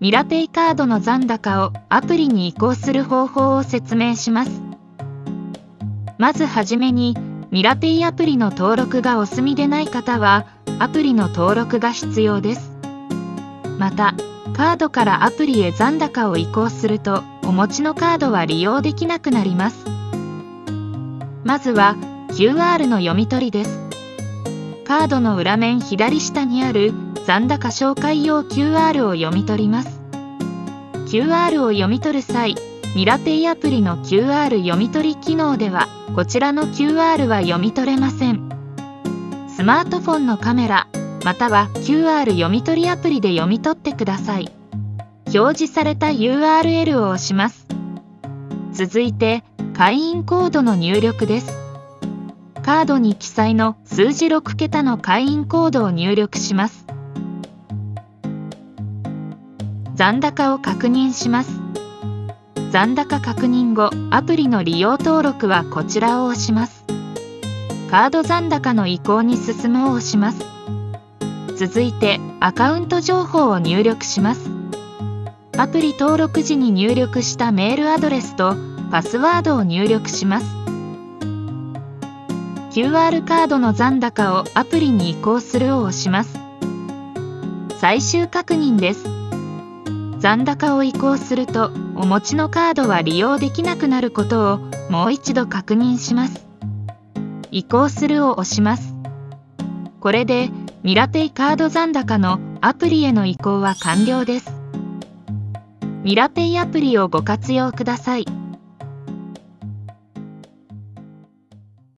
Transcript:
ミラペイカードの残高をアプリに移行する方法を説明します。まずはじめに、ミラペイアプリの登録がお済みでない方は、アプリの登録が必要です。また、カードからアプリへ残高を移行すると、お持ちのカードは利用できなくなります。まずは、QR の読み取りです。カードの裏面左下にある残高紹介用 QR を読み取ります。QR を読み取る際ミラペイアプリの QR 読み取り機能ではこちらの QR は読み取れません。スマートフォンのカメラまたは QR 読み取りアプリで読み取ってください。表示された URL を押します。続いて会員コードの入力です。カードに記載の数字6桁の会員コードを入力します残高を確認します。残高確認後、アプリの利用登録はこちらを押します。カード残高の移行に進むを押します。続いて、アカウント情報を入力します。アプリ登録時に入力したメールアドレスとパスワードを入力します。QR カードの残高をアプリに移行するを押します。最終確認です。残高を移行するとお持ちのカードは利用できなくなることをもう一度確認します。移行するを押します。これでミラペイカード残高のアプリへの移行は完了です。ミラペイアプリをご活用ください。